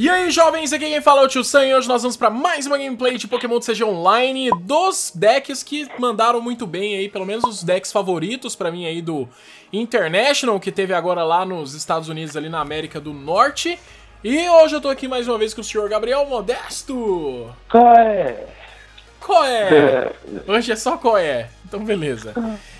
E aí, jovens, aqui quem fala é o Tio Sam e hoje nós vamos para mais uma gameplay de Pokémon CG Online dos decks que mandaram muito bem aí, pelo menos os decks favoritos para mim aí do International, que teve agora lá nos Estados Unidos, ali na América do Norte. E hoje eu tô aqui mais uma vez com o senhor Gabriel Modesto. Qual é? Qual é? Hoje é só qual é. Então beleza.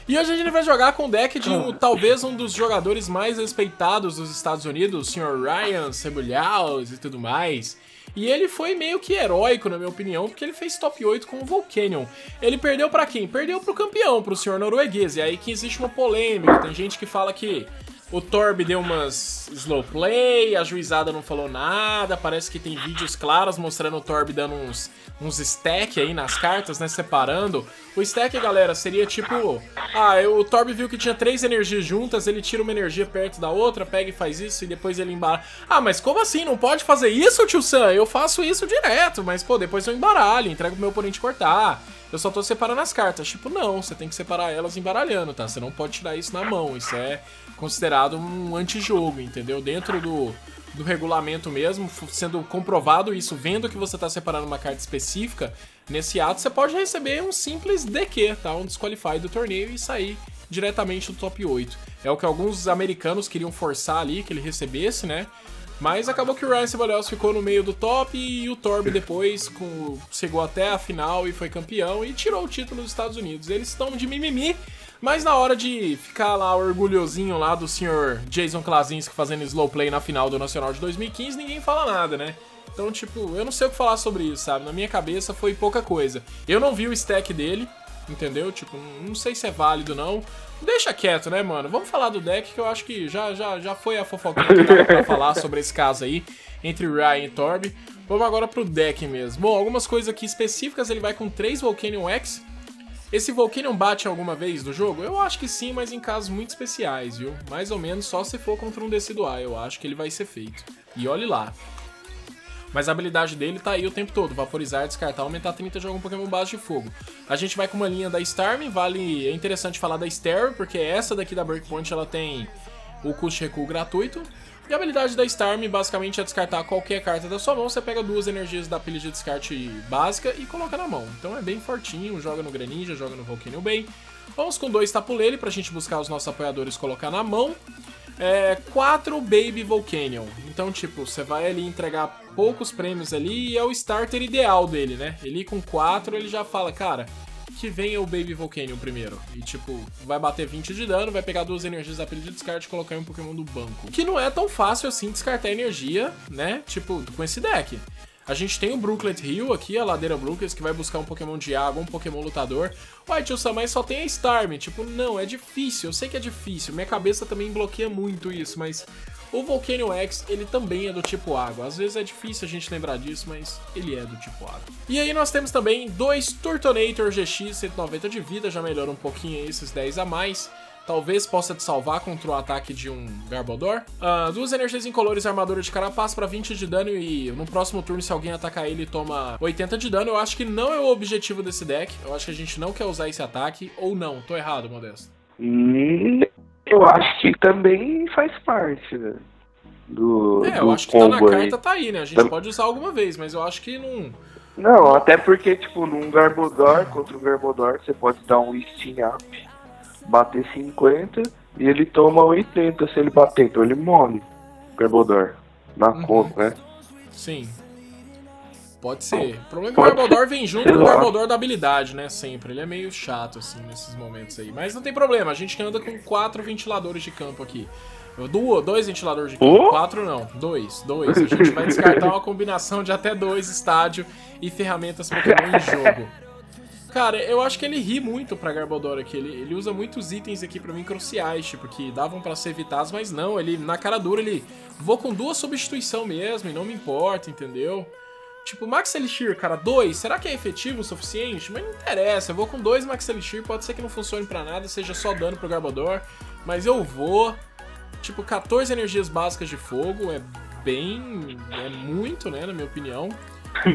E hoje a gente vai jogar com o deck de um, talvez um dos jogadores mais respeitados dos Estados Unidos, o Sr. Ryan Cebulhaus e tudo mais. E ele foi meio que heróico, na minha opinião, porque ele fez top 8 com o Volcanion. Ele perdeu para quem? Perdeu pro campeão, pro Sr. norueguês. E aí que existe uma polêmica. Tem gente que fala que o Torb deu umas slow play, a juizada não falou nada, parece que tem vídeos claros mostrando o Torb dando uns, uns stack aí nas cartas, né, separando. O stack, galera, seria tipo... Ah, o Torb viu que tinha três energias juntas, ele tira uma energia perto da outra, pega e faz isso, e depois ele embara. Ah, mas como assim? Não pode fazer isso, tio Sam? Eu faço isso direto, mas, pô, depois eu embaralho, entrego pro meu oponente cortar eu só tô separando as cartas. Tipo, não, você tem que separar elas embaralhando, tá? Você não pode tirar isso na mão. Isso é considerado um antijogo, entendeu? Dentro do, do regulamento mesmo, sendo comprovado isso, vendo que você tá separando uma carta específica, nesse ato você pode receber um simples DQ, tá? Um disqualify do torneio e sair diretamente do top 8. É o que alguns americanos queriam forçar ali, que ele recebesse, né? Mas acabou que o Ryan Ceballos ficou no meio do top e o Torb depois com, chegou até a final e foi campeão e tirou o título dos Estados Unidos. Eles estão de mimimi, mas na hora de ficar lá orgulhosinho lá do senhor Jason Klasinski fazendo slow play na final do Nacional de 2015, ninguém fala nada, né? Então, tipo, eu não sei o que falar sobre isso, sabe? Na minha cabeça foi pouca coisa. Eu não vi o stack dele, entendeu? Tipo, não sei se é válido não. Deixa quieto, né, mano? Vamos falar do deck que eu acho que já, já, já foi a fofoquinha que dava pra falar sobre esse caso aí entre Ryan e Torb. Vamos agora pro deck mesmo. Bom, algumas coisas aqui específicas, ele vai com 3 Volcanion X. Esse Volcanion bate alguma vez no jogo? Eu acho que sim, mas em casos muito especiais, viu? Mais ou menos só se for contra um Decidueye, eu acho que ele vai ser feito. E olhe lá. Mas a habilidade dele tá aí o tempo todo, vaporizar, descartar, aumentar 30, joga um Pokémon base de fogo. A gente vai com uma linha da Starmie, vale... é interessante falar da Ster, porque essa daqui da Breakpoint ela tem o custo de recuo gratuito. E a habilidade da Starmie basicamente é descartar qualquer carta da sua mão, você pega duas energias da pilha de descarte básica e coloca na mão. Então é bem fortinho, joga no Greninja, joga no Volcanion Bay. Vamos com dois Tapulele pra gente buscar os nossos apoiadores colocar na mão é, quatro Baby Volcanion. Então, tipo, você vai ali entregar poucos prêmios ali e é o starter ideal dele, né? Ele com quatro, ele já fala, cara, que venha o Baby Volcanion primeiro. E, tipo, vai bater 20 de dano, vai pegar duas energias da pilha de descarte e colocar em um Pokémon do banco. Que não é tão fácil assim descartar energia, né? Tipo, com esse deck. A gente tem o Brooklet Hill aqui, a ladeira Brooklet, que vai buscar um Pokémon de água, um Pokémon lutador. Uai, tio Sam, mas só tem a Starm. Tipo, não, é difícil. Eu sei que é difícil. Minha cabeça também bloqueia muito isso, mas... O Volcanion X, ele também é do tipo água. Às vezes é difícil a gente lembrar disso, mas ele é do tipo água. E aí nós temos também dois Turtonator GX 190 de vida, já melhora um pouquinho esses 10 a mais talvez possa te salvar contra o ataque de um Garbodor. Uh, duas energias incolores armadura de carapaça para 20 de dano e no próximo turno, se alguém atacar ele, toma 80 de dano. Eu acho que não é o objetivo desse deck. Eu acho que a gente não quer usar esse ataque. Ou não, tô errado, Modesto. Hum, eu acho que também faz parte, né? Do, é, eu acho que tá na carta, tá aí, né? A gente pode usar alguma vez, mas eu acho que não. Não, até porque, tipo, num Garbodor contra um Garbodor, você pode dar um Steam Up bater 50 e ele toma 80 se ele bater, então ele morre. Garbodor. Na uhum. conta, né? Sim. Pode ser. O problema é que o Garbodor vem junto com o Garbodor da habilidade, né? Sempre. Ele é meio chato, assim, nesses momentos aí. Mas não tem problema, a gente anda com quatro ventiladores de campo aqui. Dois ventiladores de campo. Oh? Quatro não, dois. Dois. A gente vai descartar uma combinação de até dois estádio e ferramentas Pokémon em jogo. Cara, eu acho que ele ri muito pra Garbodor aqui. Ele, ele usa muitos itens aqui pra mim cruciais, tipo, que davam para ser evitados, mas não. Ele, na cara dura, ele... Vou com duas substituição mesmo e não me importa, entendeu? Tipo, Max Elixir, cara, dois, será que é efetivo o suficiente? Mas não interessa, eu vou com dois Max Elixir, pode ser que não funcione pra nada, seja só dano pro Garbodor, mas eu vou. Tipo, 14 energias básicas de fogo, é bem... é muito, né, na minha opinião.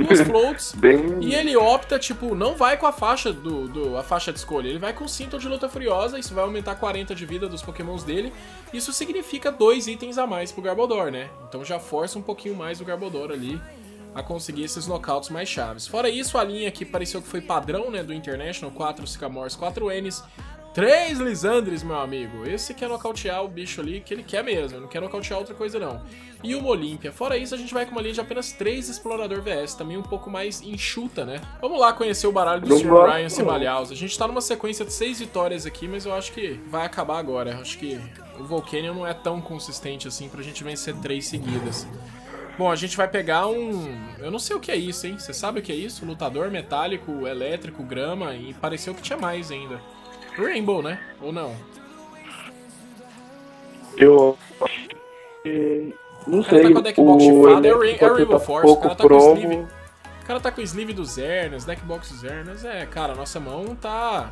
duas floats. Bem. E ele opta, tipo, não vai com a faixa do, do a faixa de escolha, ele vai com o cinto de luta furiosa, isso vai aumentar 40 de vida dos pokémons dele. Isso significa dois itens a mais pro Garbodor, né? Então já força um pouquinho mais o Garbodor ali a conseguir esses knockouts mais chaves. Fora isso, a linha que pareceu que foi padrão, né, do International, 4 Sycamores, 4 Ns, Três Lisandres, meu amigo. Esse quer nocautear o bicho ali, que ele quer mesmo. Não quer nocautear outra coisa, não. E uma Olímpia. Fora isso, a gente vai com uma linha de apenas três Explorador VS. Também um pouco mais enxuta, né? Vamos lá conhecer o baralho do Sr. Ryan Semalhaus. A gente tá numa sequência de seis vitórias aqui, mas eu acho que vai acabar agora. Acho que o Volcanion não é tão consistente assim pra gente vencer três seguidas. Bom, a gente vai pegar um... Eu não sei o que é isso, hein? Você sabe o que é isso? Lutador metálico, elétrico, grama e pareceu que tinha mais ainda. Rainbow, né? Ou não? Eu acho que. Não O cara sei. tá com a deckbox chifrada, é o, Rain- é o Rainbow tá Force, o cara tá com o promo. sleeve. O cara tá com o sleeve dos Zernas, deckbox dos Zernas. É, cara, nossa mão tá.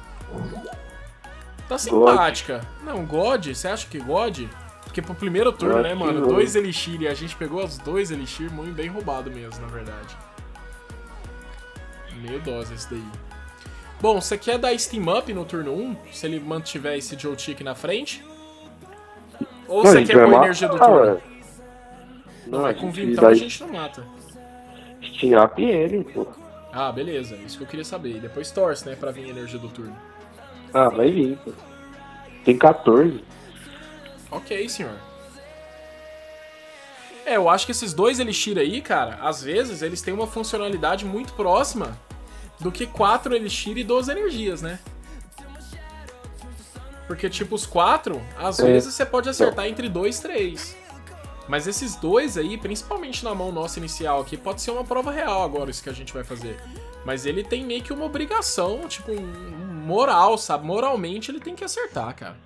Tá simpática. Não, God, você acha que God? Porque pro primeiro turno, Eu né, mano? não. Dois Elixir e a gente pegou os dois Elixir muito bem roubado mesmo, na verdade. Meio dose esse daí. Bom, você quer dar Steam Up no turno 1? Se ele mantiver esse Joe Tick na frente? Ou Não, você quer pôr energia do turno? Não, Vai a com vintão a gente não mata. Steam Up ele, pô. Ah, beleza. Isso que eu queria saber. E depois torce, né, pra vir energia do turno. Ah, vai vir, pô. Tem 14. Ok, senhor. É, eu acho que esses dois Elixir aí, cara, às vezes eles têm uma funcionalidade muito próxima do que quatro Elixir e 12 energias, né? Porque, tipo, os quatro, às É. vezes você pode acertar entre dois e três. Mas esses dois aí, principalmente na mão nossa inicial aqui, pode ser uma prova real agora isso que a gente vai fazer. Mas ele tem meio que uma obrigação, tipo, um moral, sabe? Moralmente ele tem que acertar, cara.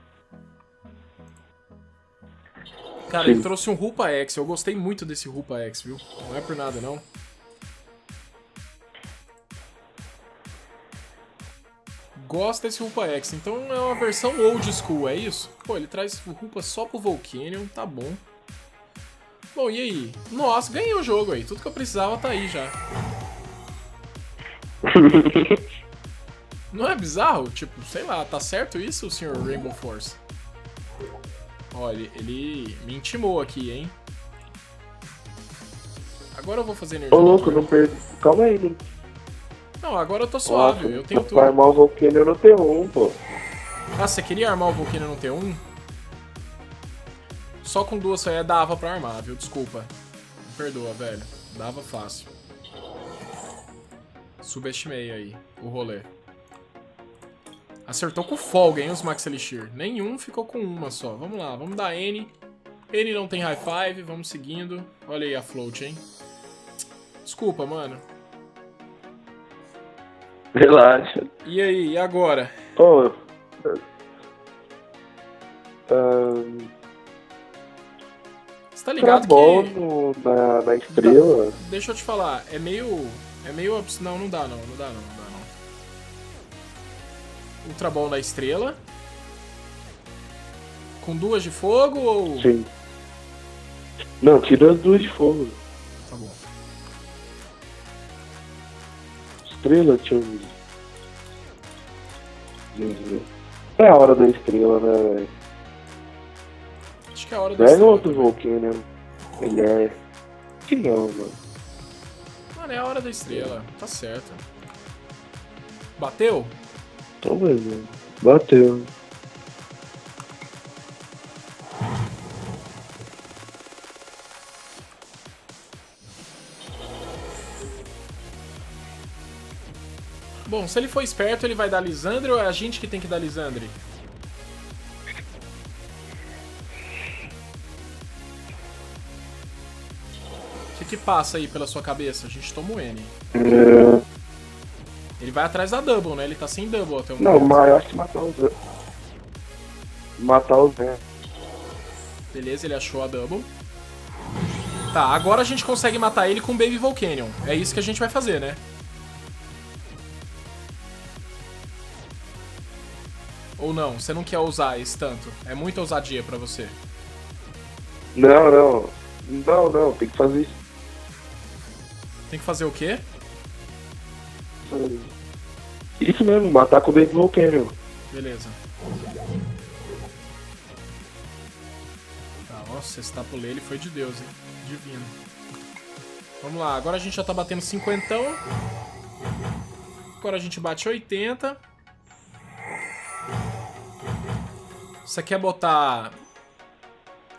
Cara, ele Sim. trouxe um Rupa X. Eu gostei muito desse Rupa X, viu? Não é por nada, não. Gosto desse Rupa X. Então é uma versão old school, é isso? Pô, ele traz o Rupa só pro Volcanion, tá bom. Bom, e aí? Nossa, ganhei o jogo aí. Tudo que eu precisava tá aí já. Não é bizarro? Tipo, sei lá, tá certo isso, senhor Rainbow Force? Olha, ele, me intimou aqui, hein? Agora eu vou fazer energia. Ô, louco, não perdi. Calma aí, não. Não, agora eu tô suave, Nossa, eu tenho Pra tudo. armar o Volcano no T1, pô. Ah, você queria armar o Volcano no T1? Só com duas só dava pra armar, viu? Desculpa. Me perdoa, velho. Dava fácil. Subestimei aí o rolê. Acertou com folga, hein, os Max Elixir. Nenhum ficou com uma só. Vamos lá, vamos dar N. N não tem high five, vamos seguindo. Olha aí a float, hein. Desculpa, mano. Relaxa. E aí, e agora? Ô. ahn, Você tá tá ligado bom que... no- na, na estrela. Deixa eu te falar, é meio. É meio. Não, não dá não, não dá não, não dá não. Ultra Ball da estrela. Com duas de fogo ou. Sim. Não, tira as duas de fogo. Tá bom. Estrela, deixa eu ver. É a hora da estrela, né, velho? Acho que é a hora da Pega estrela. outro Volcano. Melhor. Que não, mano. Mano, é a hora da estrela. Tá certo. Bateu? Então, beleza. Bateu. Bom, se ele for esperto, ele vai dar Lisandre ou é a gente que tem que dar Lisandre? O que que passa aí pela sua cabeça? A gente toma o N. Ele vai atrás da Double, né? Ele tá sem Double até o Não, momento. mas eu acho que matar os Zé. Matar os Zé. Beleza, ele achou a Double. Tá, agora a gente consegue matar ele com Baby Volcanion. É isso que a gente vai fazer, né? Ou não? Você não quer usar esse tanto? É muita ousadia pra você. Não, não. Não, não, tem que fazer isso. Tem que fazer o quê? Isso mesmo, matar com o Baby Volcano. Beleza. Tá, nossa, esse tapo ele foi de Deus, hein? Divino. Vamos lá, agora a gente já tá batendo cinquentão. Agora a gente bate 80. Você quer botar...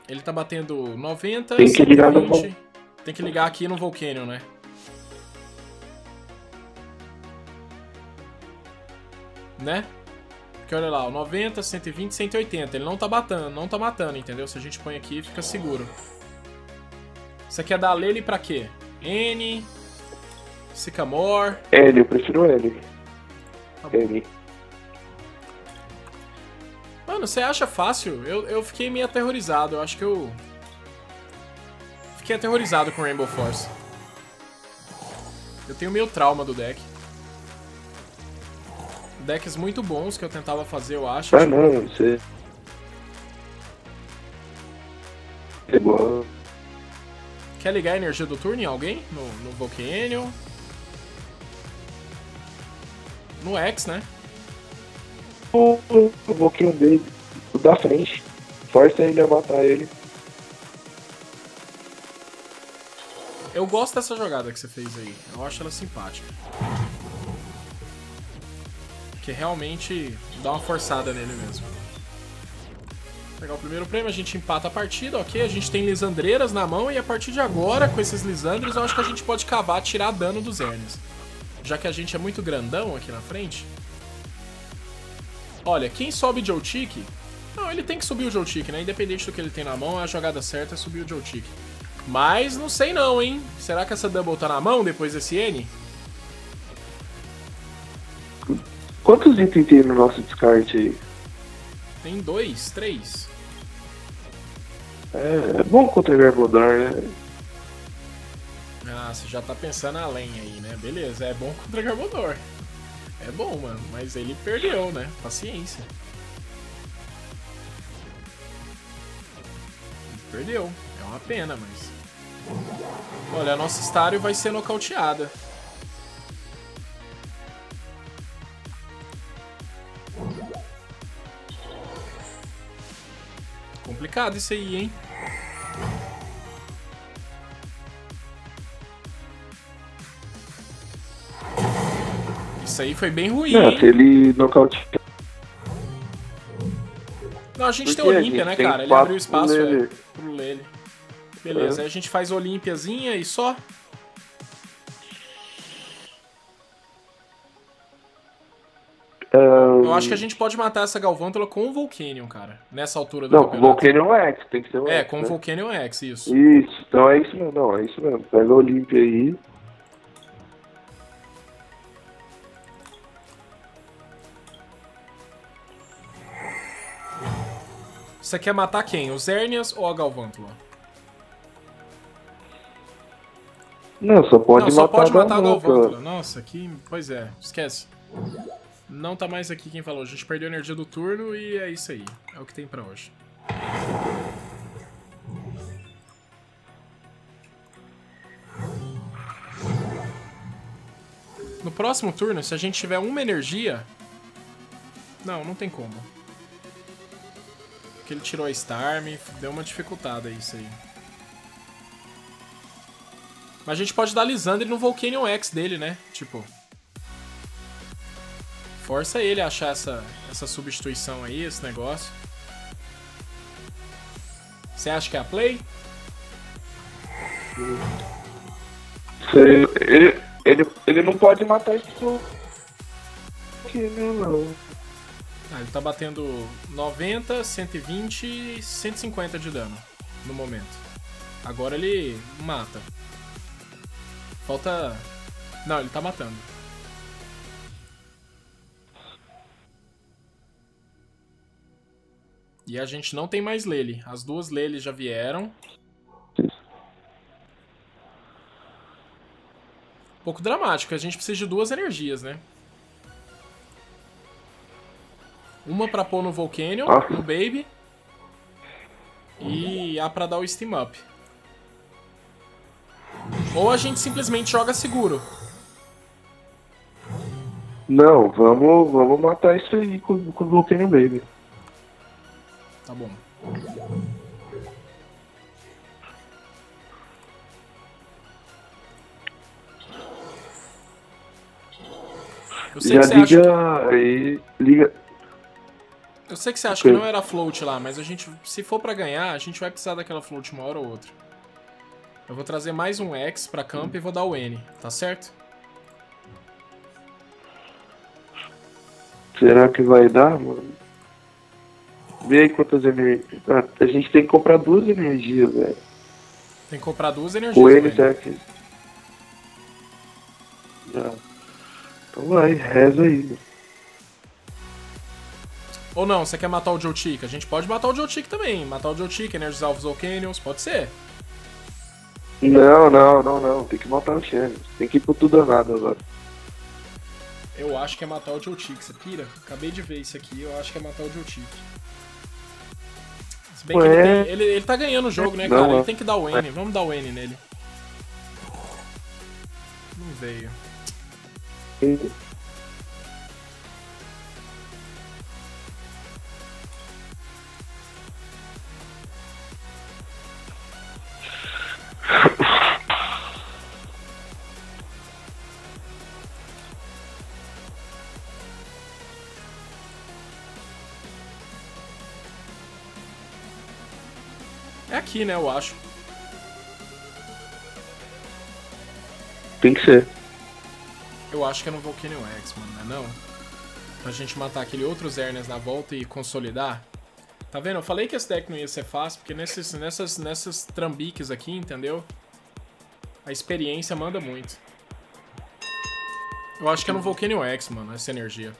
Ele tá batendo 90, Tem que ligar no 120. Tem que ligar aqui no Volcanion, né? Né? Porque olha lá, o 90, 120, 180. Ele não tá batendo, não tá matando, entendeu? Se a gente põe aqui, fica seguro. Você quer dar Lele pra quê? N, Sycamore. L, eu prefiro L. Tá. L. Mano, você acha fácil? Eu, eu fiquei meio aterrorizado. Eu acho que eu. Fiquei aterrorizado com Rainbow Force. Eu tenho meio trauma do deck. Decks muito bons que eu tentava fazer, eu acho. Ah não, você. É igual. Quer ligar a energia do turno em alguém? No, no Volcanion? No X, né? O, o, o Volcano dele, o da frente. Força ele a matar ele. Eu gosto dessa jogada que você fez aí. Eu acho ela simpática. Que realmente dá uma forçada nele mesmo. Vou pegar o primeiro prêmio, a gente empata a partida, ok? A gente tem lisandreiras na mão e a partir de agora, com esses lisandros, eu acho que a gente pode cavar, tirar dano dos Hernes. Já que a gente é muito grandão aqui na frente. Olha, quem sobe Joltik... Não, ele tem que subir o Joltik, né? Independente do que ele tem na mão, a jogada certa é subir o Joltik. Mas não sei não, hein? Será que essa Double tá na mão depois desse N? Quantos itens tem no nosso descarte aí? Tem dois, três. É, é bom contra Garbodor, né? Ah, você já tá pensando além aí, né? Beleza, é bom contra Garbodor. É bom, mano, mas ele perdeu, né? Paciência. Ele perdeu. É uma pena, mas... Olha, a nossa Stario vai ser nocauteada. Complicado isso aí, hein? Isso aí foi bem ruim, Não, se ele nocaute. Não, a gente tem Porque a Olímpia, né, tem cara? Ele abriu espaço pro é, Lele. pro Lele. Beleza, É. aí a gente faz Olímpiazinha e só. Eu acho que a gente pode matar essa Galvântula com o Volcanion, cara. Nessa altura do Não, o campeonato. Volcanion é X, tem que ser o É, X, com o né? Volcanion X, isso. Isso, então é isso mesmo, não, é isso mesmo. Pega a Olímpia aí. Você quer matar quem? Os Hernias ou a Galvântula? Não, só pode Não, só matar pode a matar a Galvântula. Galvântula. Nossa, que. Pois é, esquece. Não tá mais aqui quem falou. A gente perdeu a energia do turno e é isso aí. É o que tem pra hoje. No próximo turno, se a gente tiver uma energia. Não, não tem como. Porque ele tirou a Starmie, deu uma dificultada isso aí. Mas a gente pode dar Lisandre no Volcanion X dele, né? Tipo. Força ele a achar essa, essa substituição aí, esse negócio. Você acha que é a play? Ele, ele, ele, ele não pode matar isso. Volcanion, não. Ah, ele tá batendo 90, 120 e 150 de dano no momento. Agora ele mata. Falta. Não, ele tá matando. E a gente não tem mais Lele. As duas Lele já vieram. Um pouco dramático, a gente precisa de duas energias, né? Uma pra pôr no Volcanion, Ah. no Baby. E a pra dar o Steam Up. Ou a gente simplesmente joga seguro. Não, vamos, vamos matar isso aí com, com o Volcano Baby. Tá bom. Eu sei Já que você liga acha, aí. Liga. eu sei que você acha que não era float lá, mas a gente, se for pra ganhar, a gente vai precisar daquela float uma hora ou outra. Eu vou trazer mais um X pra campo e vou dar o N, tá certo? Será que vai dar, mano? Vê aí quantas energias. Ah, a gente tem que comprar duas energias, velho. Tem que comprar duas energias. O do N, será que. Já. Então vai, reza aí. Ou não, você quer matar o Jotik? A gente pode matar o Jotik também. Matar o Jotik, energizar os Volcanions, pode ser. Não, não, não, não. Tem que matar o Xênio. Tem que ir pro tudo ou nada agora. Eu acho que é matar o Jotik, você pira? Acabei de ver isso aqui, eu acho que é matar o Jotik. Se bem que ele, tem- ele, ele tá ganhando o jogo, né, cara? Ele é. tem que dar o N. Vamos dar o N nele. Não veio. É aqui, né, eu acho. Tem que ser. Eu acho que é no Volcanion X, mano, não é não? Pra gente matar aquele outro Zernes na volta e consolidar. Tá vendo? Eu falei que esse deck não ia ser fácil, porque nesses, nessas, nessas trambiques aqui, entendeu? A experiência manda muito. Eu acho que é no Volcanion X, mano, essa energia.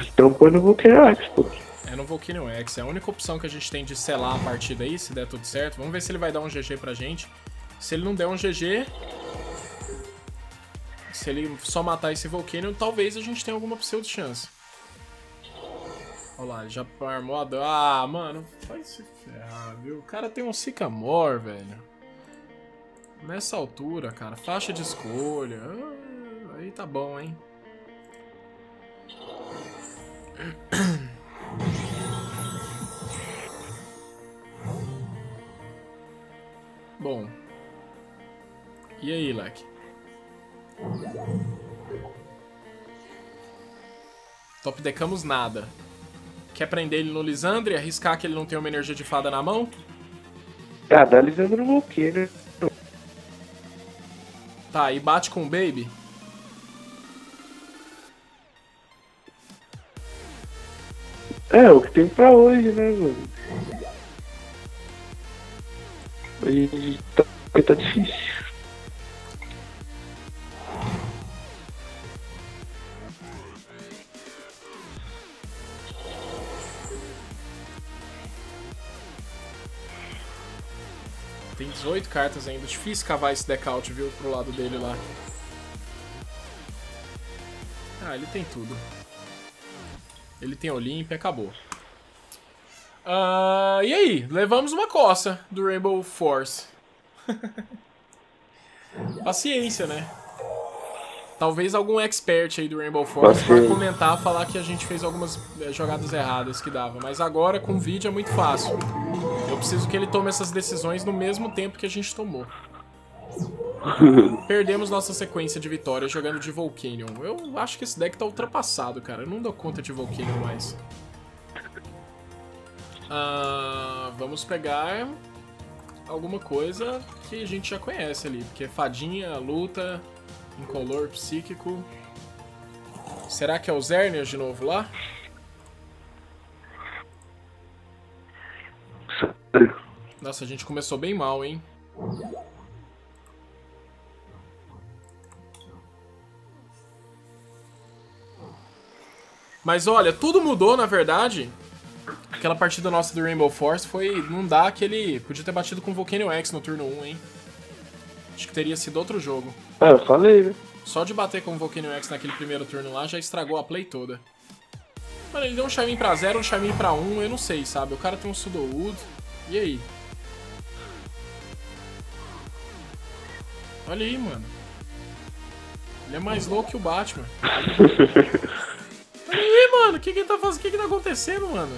Então põe no Volcano X, pô. É no Volcanion X. É a única opção que a gente tem de selar a partida aí, se der tudo certo. Vamos ver se ele vai dar um GG pra gente. Se ele não der um GG... Se ele só matar esse Volcanion, talvez a gente tenha alguma pseudo chance. Olha lá, ele já armou a... Ah, mano, vai se ferrar, viu? O cara tem um Sycamore, velho. Nessa altura, cara, faixa de escolha. Ah, aí tá bom, hein? Bom. E aí, leque? Top decamos nada. Quer prender ele no Lisandre e arriscar que ele não tem uma energia de fada na mão? Ah, dá Lisandro no Volcano. Tá, e bate com o Baby? É, o que tem pra hoje, né, mano? E tá, tá difícil. Tem 18 cartas ainda. Difícil cavar esse deck out, viu? Pro lado dele lá. Ah, ele tem tudo. Ele tem Olímpia, acabou. Ah, e aí? Levamos uma coça do Rainbow Force. Paciência, né? Talvez algum expert aí do Rainbow Force vá Paciência. comentar, falar que a gente fez algumas eh, jogadas erradas que dava. Mas agora, com vídeo, é muito fácil. Eu preciso que ele tome essas decisões no mesmo tempo que a gente tomou. Perdemos nossa sequência de vitórias jogando de Volcanion. Eu acho que esse deck tá ultrapassado, cara. Eu não dou conta de Volcanion mais. Ah, vamos pegar alguma coisa que a gente já conhece ali. Porque fadinha, luta, incolor, psíquico. Será que é o Zerner de novo lá? Nossa, a gente começou bem mal, hein? Mas olha, tudo mudou, na verdade. Aquela partida nossa do Rainbow Force foi não dar aquele. Podia ter batido com o Volcano X no turno 1, hein? Acho que teria sido outro jogo. Ah, eu falei, né? Só de bater com o Volcano X naquele primeiro turno lá já estragou a play toda. Mano, ele deu um Charmin pra 0, um Charmin pra 1, um, eu não sei, sabe? O cara tem um Sudowoodo. E aí? Olha aí, mano. Ele é mais louco que o Batman. Olha aí, mano. O que que tá fazendo? O que que tá acontecendo, mano?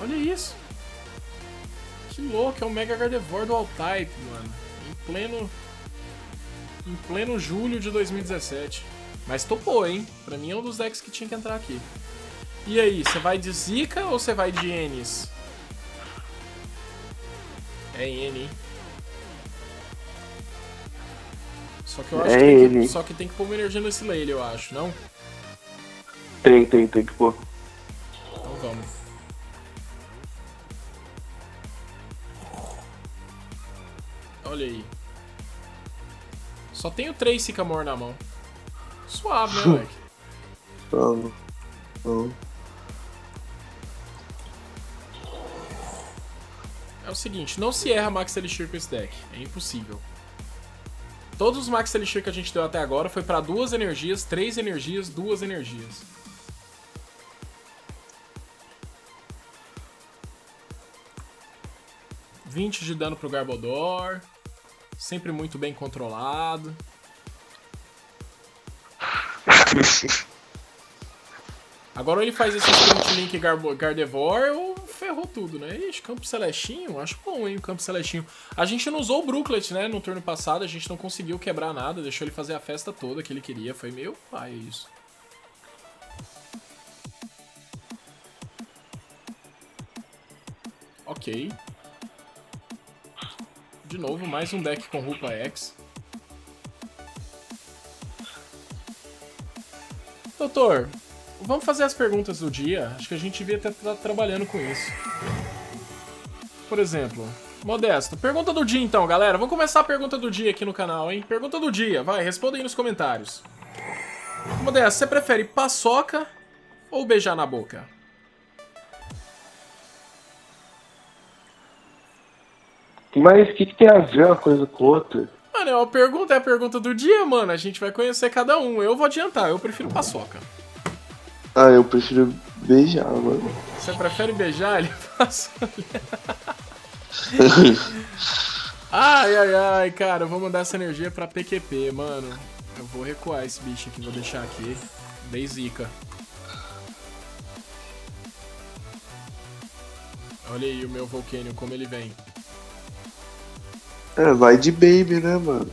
Olha isso. Que louco. É o Mega Gardevoir do All-Type, mano. Em pleno... Em pleno julho de 2017. Mas topou, hein? Pra mim é um dos decks que tinha que entrar aqui. E aí, você vai de Zika ou você vai de Enis? É N, hein? Só que eu acho É que, tem que, só que tem que pôr uma energia nesse Lele, eu acho, não? Tem, tem, tem que pôr. Então vamos. Olha aí. Só tenho três Sycamore na mão. Suave, né, moleque? Vamos. Vamos. É o seguinte, não se erra Max Elixir com esse deck. É impossível. Todos os Max Elixir que a gente deu até agora foi pra duas energias, três energias, duas energias. Vinte de dano pro Garbodor. Sempre muito bem controlado. Agora ele faz esse Sprint Link Gardevoir ou ferrou tudo, né? Ixi, Campo Celestinho, acho bom, hein, Campo Celestinho. A gente não usou o Brooklet, né, no turno passado, a gente não conseguiu quebrar nada, deixou ele fazer a festa toda que ele queria, foi meio pai isso. Ok. De novo, mais um deck com Rupa X. Doutor, vamos fazer as perguntas do dia? Acho que a gente devia estar tra- trabalhando com isso. Por exemplo, Modesto, pergunta do dia então, galera. Vamos começar a pergunta do dia aqui no canal, hein? Pergunta do dia, vai, responda aí nos comentários. Modesto, você prefere paçoca ou beijar na boca? Mas o que, que tem a ver uma coisa com outra? Mano, é a pergunta é a pergunta do dia, mano. A gente vai conhecer cada um. Eu vou adiantar, eu prefiro paçoca. Ah, eu prefiro beijar, mano. Você prefere beijar? Ele passa. Ai, ai, ai, cara, eu vou mandar essa energia pra PQP, mano. Eu vou recuar esse bicho aqui, vou deixar aqui. Dei zica. Olha aí o meu Volcanion, como ele vem. É, vai de baby, né, mano?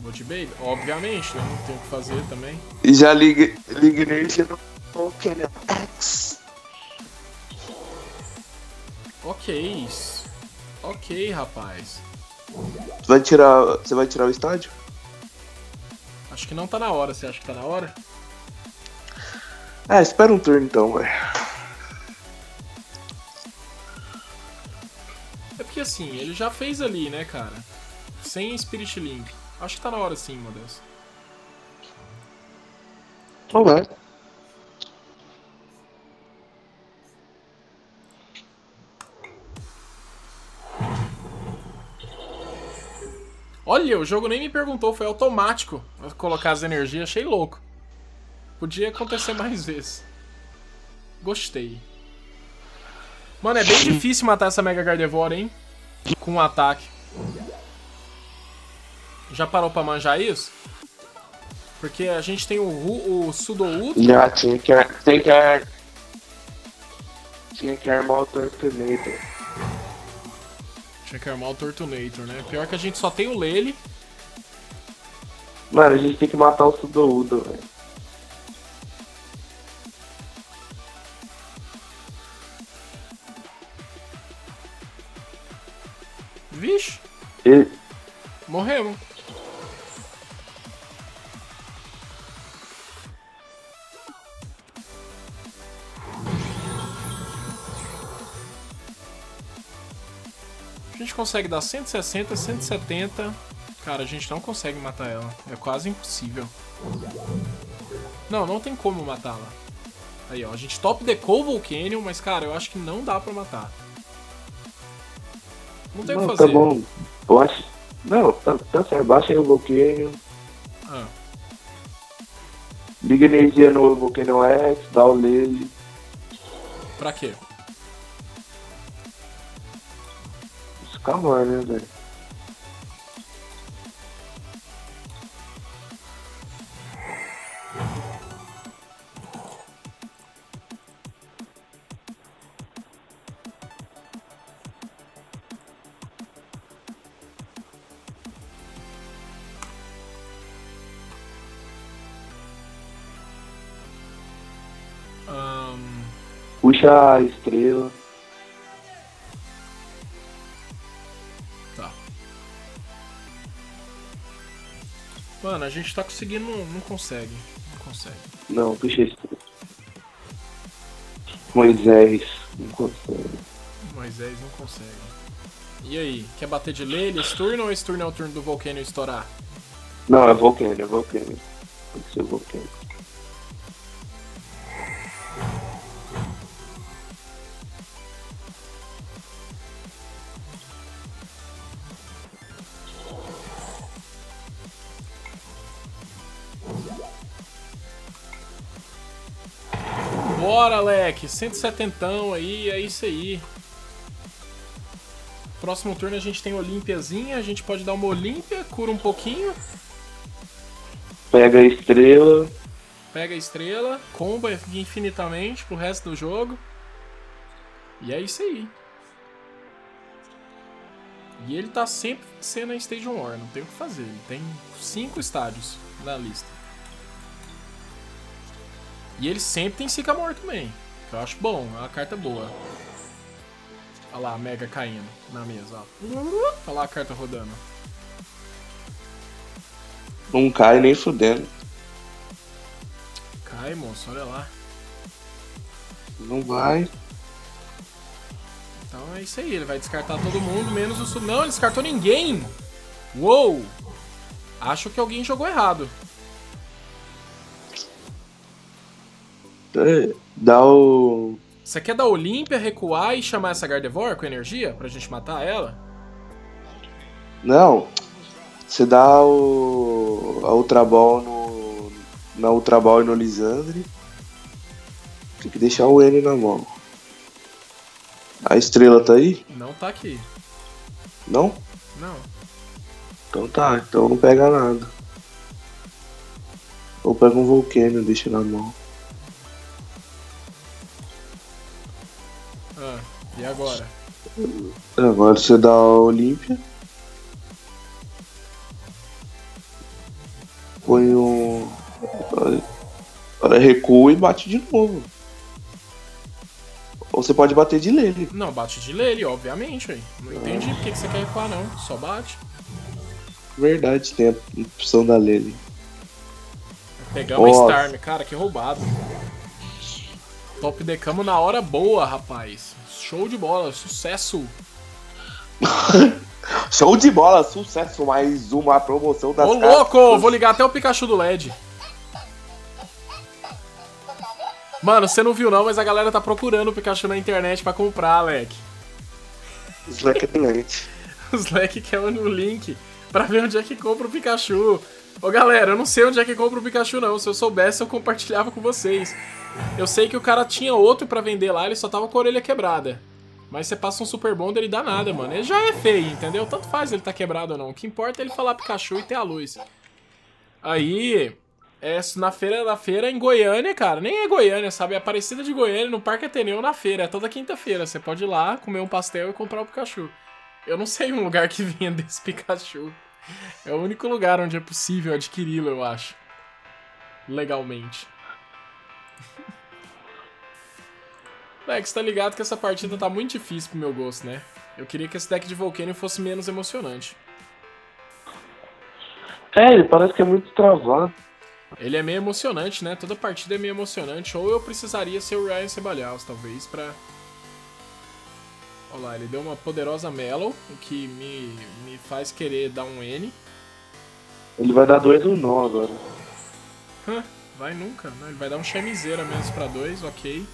Vou de baby? Obviamente, né? Não tem o que fazer também. E já energia no Pokémon X. Ok. Ok, rapaz. Você vai tirar. Você vai tirar o estádio? Acho que não tá na hora. Você acha que tá na hora? Ah, espera um turno então, velho. Assim, ele já fez ali, né, cara? Sem Spirit Link. Acho que tá na hora sim, Modesto. Não vai. Olha, o jogo nem me perguntou, foi automático colocar as energias, achei louco. Podia acontecer mais vezes. Gostei. Mano, é bem difícil matar essa Mega Gardevoir, hein? Com um ataque. Já parou pra manjar isso? Porque a gente tem o, o Sudouto. Já tinha que, tem que Tinha que armar o Tortunator. Tinha que armar o Tortunator, né? Pior que a gente só tem o Lele. Mano, a gente tem que matar o Sudoudo, velho. Ele- morremos. A gente consegue dar 160, 170. Cara, a gente não consegue matar ela. É quase impossível. Não, não tem como matá-la. Aí, ó. A gente top decou o Volcanion, mas, cara, eu acho que não dá pra matar. Não tem o que Não, fazer. tá bom. Baixa. Não, tá, tá certo. Baixa aí o Volcanion. Ah. Liga energia no Volcanion X, dá o Lele. Pra quê? Isso calma, né, velho? Deixa a estrela. Tá. Mano, a gente tá conseguindo. Não consegue. Não consegue. Não, deixa a estrela. Moisés, não consegue. Moisés não consegue. E aí, quer bater de lei esse turno ou esse turno é o turno do Volcano estourar? Não, é Volcano, é Volcano. Tem que ser Volcano. Bora, Alec! 170 aí, é isso aí. Próximo turno a gente tem Olímpiazinha, a gente pode dar uma Olímpia, cura um pouquinho, Pega a estrela. pega a estrela, comba infinitamente pro resto do jogo. E é isso aí. E ele tá sempre sendo a Stage War, não tem o que fazer. Ele tem cinco estádios na lista. E ele sempre tem Sycamore também, que eu acho bom, é uma carta boa. Olha lá, a Mega caindo na mesa, ó. Olha lá a carta rodando. Não cai nem fudendo. Cai, moço, olha lá. Não vai. Então é isso aí, ele vai descartar todo mundo, menos o... Não, ele descartou ninguém! Uou! Acho que alguém jogou errado. Dá o. Você quer dar Olímpia, recuar e chamar essa Gardevoir com energia pra gente matar ela? Não. Você dá o. A Ultra Ball no. Na Ultra Ball e no Lisandre. Tem que deixar o N na mão. A estrela tá aí? Não tá aqui. Não? Não. Então tá, então não pega nada. Ou pega um Volcano e deixa na mão. E agora? Agora você dá a Olímpia. Põe um. Agora recua e bate de novo. Ou você pode bater de lele. Não, bate de Lele, obviamente, aí. Não entendi por que você quer recuar, não. Só bate. Verdade, tem a opção da lele. Pegamos a Nossa. Starm, cara, que roubado. Top decamo na hora boa, rapaz. Show de bola, sucesso. Show de bola, sucesso! Mais uma promoção das Ô, louco! Vou ligar até o Pikachu do LED. Mano, você não viu não, mas a galera tá procurando o Pikachu na internet pra comprar, Alec. Slack Lente. O Slack quer o link pra ver onde é que compra o Pikachu. Ô galera, eu não sei onde é que compra o Pikachu não. Se eu soubesse, eu compartilhava com vocês. Eu sei que o cara tinha outro pra vender lá, ele só tava com a orelha quebrada. Mas você passa um Super Bonder e dá nada, mano. Ele já é feio, entendeu? Tanto faz ele tá quebrado ou não. O que importa é ele falar Pikachu e ter a luz. Aí, é na feira da feira em Goiânia, cara. Nem é Goiânia, sabe? É Aparecida de Goiânia, no Parque Ateneu, na feira. É toda quinta-feira. Você pode ir lá, comer um pastel e comprar o Pikachu. Eu não sei um lugar que venda esse Pikachu. É o único lugar onde é possível adquiri-lo, eu acho. Legalmente. Lex, tá ligado que essa partida tá muito difícil pro meu gosto, né? Eu queria que esse deck de Volcanion fosse menos emocionante. É, ele parece que é muito travado. Ele é meio emocionante, né? Toda partida é meio emocionante. Ou eu precisaria ser o Ryan Ceballos, talvez, pra... Olha lá, ele deu uma poderosa Mellow, o que me, me faz querer dar um N. Ele vai dar dois ou não agora. Hã, vai nunca, né? Ele vai dar um chamiseira menos pra dois, ok.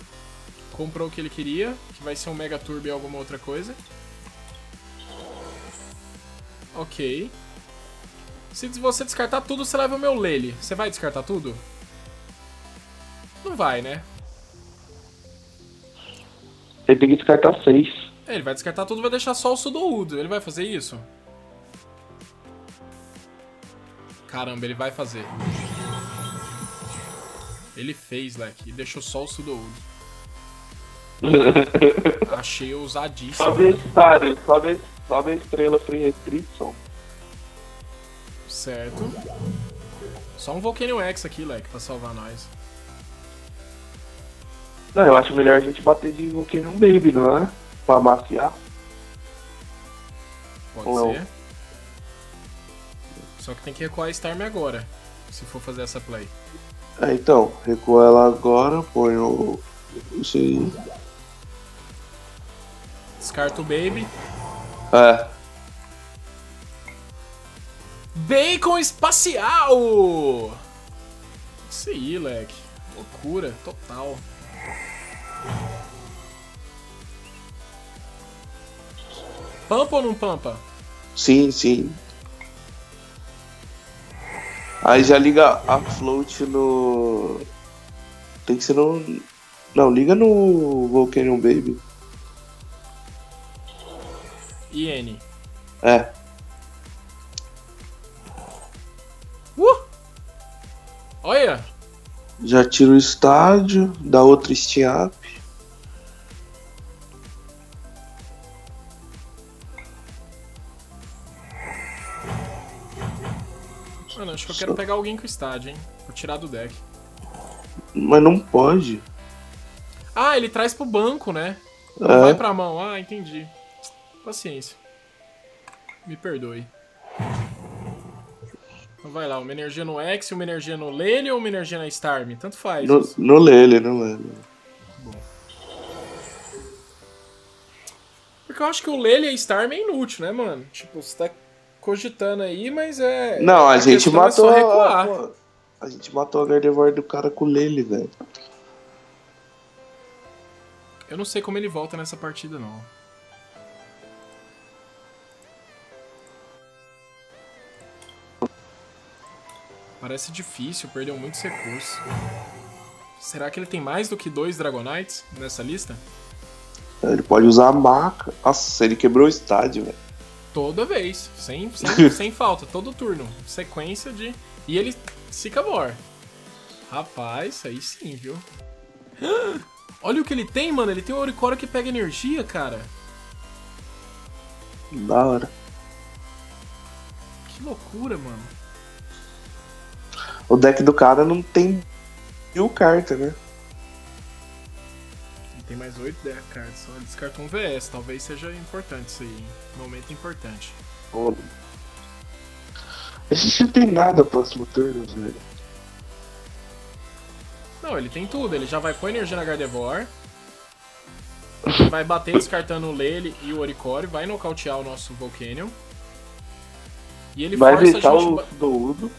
Comprou o que ele queria, que vai ser um Mega Turbo e alguma outra coisa. Ok. Se você descartar tudo, você leva o meu Lele. Você vai descartar tudo? Não vai, né? Tem que descartar seis. É, ele vai descartar tudo e vai deixar só o Sudoudo. Ele vai fazer isso? Caramba, ele vai fazer. Ele fez, Leque, e deixou só o Sudoudo. Achei ousadíssimo. Sobe, sobe a estrela Free Restriction. Certo. Só um Volcanion X aqui, Leque, pra salvar nós. Não, eu acho melhor a gente bater de Volcano Baby, não é? Pra amaciar. Pode Não. ser. Só que tem que recuar a Starmie agora. Se for fazer essa play. É, então, recua ela agora, põe o. Isso aí. Descarta o Baby. É, Bacon espacial! Isso aí, leque. Loucura, total. Pampa ou não pampa? sim, sim. Aí já liga a float no. Tem que ser no. Não, liga no Volcanion Baby. IN. É. Uh! Olha! Já tira o estádio, dá outra steam Mano, acho que eu quero pegar alguém com estádio, hein? Vou tirar do deck. Mas não pode. Ah, ele traz pro banco, né? Não vai É. pra mão. Ah, entendi. Paciência. Me perdoe. Então vai lá, uma energia no X, uma energia no Lele ou uma energia na Starmie? Tanto faz. No, isso. no Lele, no Lele. Porque eu acho que o Lele e a Starmie é inútil, né, mano? Tipo, você tá cogitando aí, mas é. Não, a, gente questão é matou. recuar. pô, a gente matou a Gardevoir do cara com o Lele, velho. Eu não sei como ele volta nessa partida, não. Parece difícil, perdeu muitos recursos. Será que ele tem mais do que dois Dragonites nessa lista? Ele pode usar a maca. Nossa, ele quebrou o estádio, velho. Toda vez, sem, sem, sem falta, todo turno. Sequência de. E ele Sycamore. Rapaz, aí sim, viu? Olha o que ele tem, mano. Ele tem um Oricoro que pega energia, cara. Da hora. Que loucura, mano. O deck do cara não tem mil cartas, né? Tem mais 8 deck cards, só ele descartou um VS. Talvez seja importante isso aí, hein? Momento importante. Pô. A gente não tem nada próximo turno, velho. Não, ele tem tudo. Ele já vai pôr energia na Gardevoir. Vai bater descartando o Lele e o Oricore. Vai nocautear o nosso Volcanion. E ele Vai força deixar a gente. o ba- Doudo.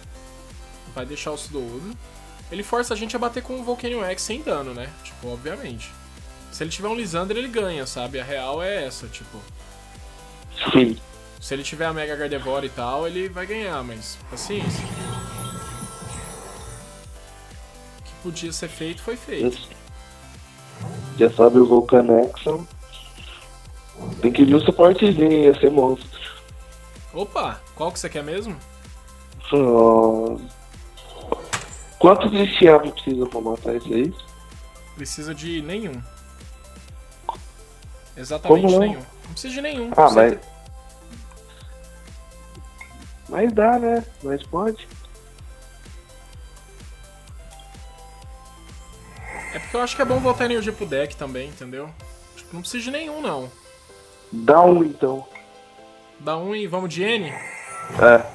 Vai deixar o Sudoudo. Ele força a gente a bater com o Volcanion X sem dano, né? Tipo, obviamente. Se ele tiver um Lisander, ele ganha, sabe? A real é essa, tipo. Sim. Se ele tiver a Mega Gardevoir e tal, ele vai ganhar, mas paciência. O que podia ser feito foi feito. Já sabe o Volcanexon. Tem que vir um suportezinho, ia ser monstro. Opa, qual que você quer mesmo? Ah, Quantos de precisa pra matar isso aí? Precisa de nenhum. Exatamente Como não? nenhum. Não precisa de nenhum. Ah, mas. tem- Mas dá, né? Mas pode. É porque eu acho que é bom voltar energia pro deck também, entendeu? Tipo, não precisa de nenhum, não. Dá um então. Dá um e vamos de N? É.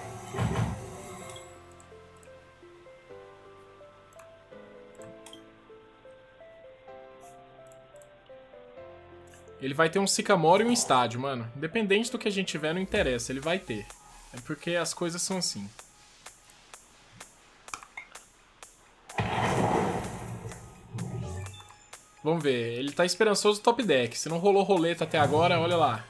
Ele vai ter um Sycamore e um estádio, mano. Independente do que a gente tiver, não interessa. Ele vai ter. É porque as coisas são assim. Vamos ver. Ele tá esperançoso top deck. Se não rolou roleta até agora, olha lá.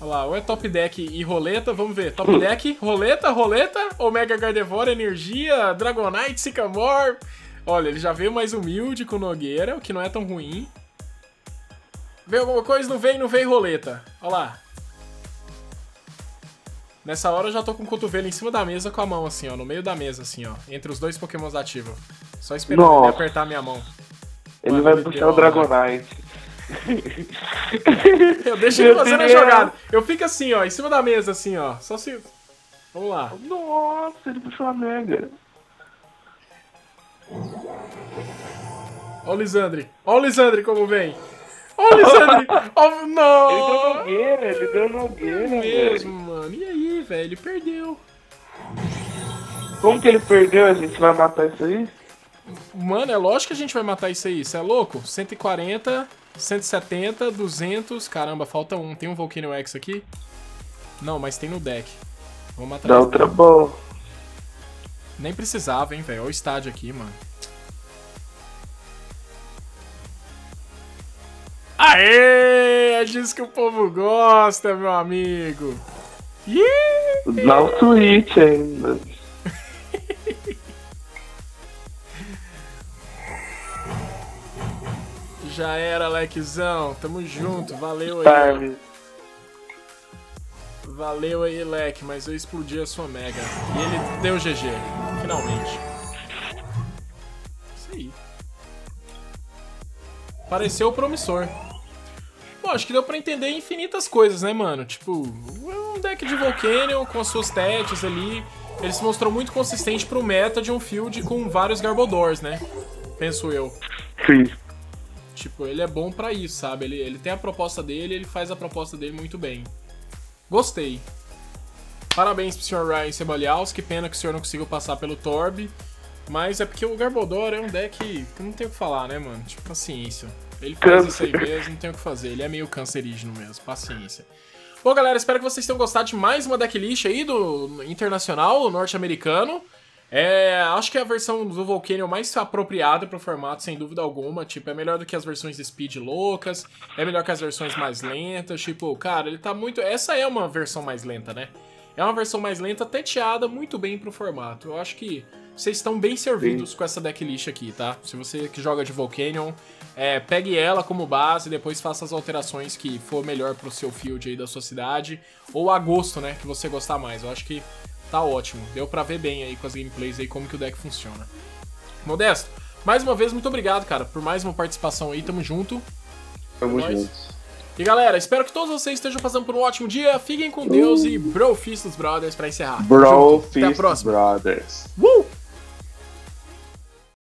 Olha lá, ou é top deck e roleta, vamos ver. Top deck, roleta, roleta, Omega Gardevoir, energia, Dragonite, Sycamore. Olha, ele já veio mais humilde com Nogueira, o que não é tão ruim. Veio alguma coisa, não veio, não veio roleta. Olha lá. Nessa hora eu já tô com o cotovelo em cima da mesa com a mão assim, ó, no meio da mesa assim, ó, entre os dois pokémons ativos. Só esperando ele apertar a minha mão. Ele Mano, vai puxar o Dragonite. Eu deixo ele fazendo a jogada. Eu fico assim, ó, em cima da mesa assim, ó. Só se... Vamos lá. Nossa, ele puxou a Mega. Ó o Lisandre. Ó o Lisandre como vem. Ó o Lisandre. Ó, não. Ele deu nogueira, ele deu nogueira, mesmo, velho. mano. E aí, velho? Ele perdeu. Como que ele perdeu? A gente vai matar isso aí? Mano, é lógico que a gente vai matar isso aí. Você é louco? 140, 170, 200. Caramba, falta um. Tem um Volcano X aqui? Não, mas tem no deck. Vamos matar esse outra bola. Nem precisava, hein, velho. Olha o estádio aqui, mano. Aê! É disso que o povo gosta, meu amigo. Dá o Switch ainda. Já era, Lequezão. Tamo junto. Valeu aí. Valeu aí, Leque. Mas eu explodi a sua Mega. E ele deu GG. Finalmente. Pareceu promissor. Bom, acho que deu pra entender infinitas coisas, né, mano? Tipo, um deck de Volcanion com as suas stats ali. Ele se mostrou muito consistente pro meta de um field com vários Garbodors, né? Penso eu. Sim. Tipo, ele é bom pra isso, sabe? Ele, ele tem a proposta dele ele faz a proposta dele muito bem. Gostei. Parabéns pro Sr. Ryan Cebalhaus, que pena que o senhor não conseguiu passar pelo Torb. Mas é porque o Garbodor é um deck que não tem o que falar, né, mano? Tipo, paciência. Ele faz isso aí mesmo, não tem o que fazer. Ele é meio cancerígeno mesmo, paciência. Bom, galera, espero que vocês tenham gostado de mais uma decklist aí do internacional norte-americano. É, acho que é a versão do Volcanion mais apropriada pro formato, sem dúvida alguma. Tipo, é melhor do que as versões de Speed loucas, é melhor que as versões mais lentas. Tipo, cara, ele tá muito. Essa é uma versão mais lenta, né? É uma versão mais lenta, teteada muito bem pro formato. Eu acho que vocês estão bem servidos Sim. com essa decklist aqui, tá? Se você que joga de Volcanion, é, pegue ela como base e depois faça as alterações que for melhor pro seu field aí da sua cidade. Ou a gosto, né? Que você gostar mais. Eu acho que tá ótimo. Deu pra ver bem aí com as gameplays aí como que o deck funciona. Modesto, mais uma vez, muito obrigado, cara, por mais uma participação aí. Tamo junto. Tamo Nós. juntos. E galera, espero que todos vocês estejam passando por um ótimo dia. Fiquem com Deus e Bro Fist dos Brothers pra encerrar. Bro, junto. Até a Fist próxima. Brothers. Uh!